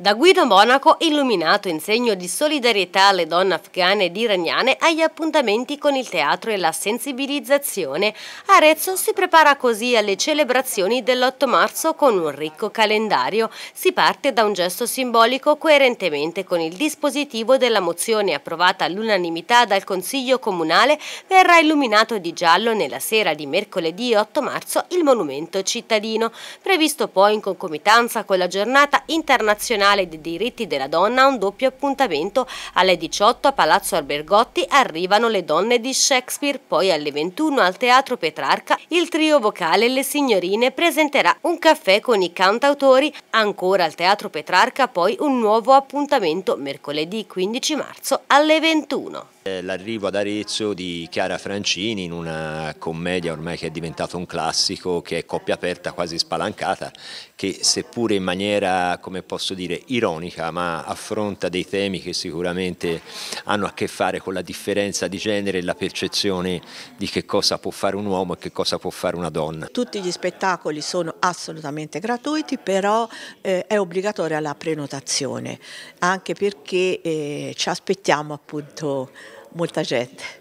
Da Guido Monaco, illuminato in segno di solidarietà alle donne afghane ed iraniane, agli appuntamenti con il teatro e la sensibilizzazione, Arezzo si prepara così alle celebrazioni dell'8 marzo con un ricco calendario. Si parte da un gesto simbolico coerentemente con il dispositivo della mozione approvata all'unanimità dal Consiglio Comunale, verrà illuminato di giallo nella sera di mercoledì 8 marzo il monumento cittadino, previsto poi in concomitanza con la giornata internazionale Nazionale dei diritti della donna un doppio appuntamento. Alle 18 a Palazzo Albergotti arrivano le donne di Shakespeare, poi alle 21 al Teatro Petrarca il trio vocale Le Signorine presenterà un caffè con i cantautori. Ancora al Teatro Petrarca poi un nuovo appuntamento mercoledì 15 marzo alle 21. L'arrivo ad Arezzo di Chiara Francini in una commedia ormai che è diventato un classico, che è coppia aperta quasi spalancata, che seppure in maniera, come posso dire, ironica, ma affronta dei temi che sicuramente hanno a che fare con la differenza di genere e la percezione di che cosa può fare un uomo e che cosa può fare una donna. Tutti gli spettacoli sono assolutamente gratuiti, però eh, è obbligatoria la prenotazione, anche perché eh, ci aspettiamo appunto molta gente.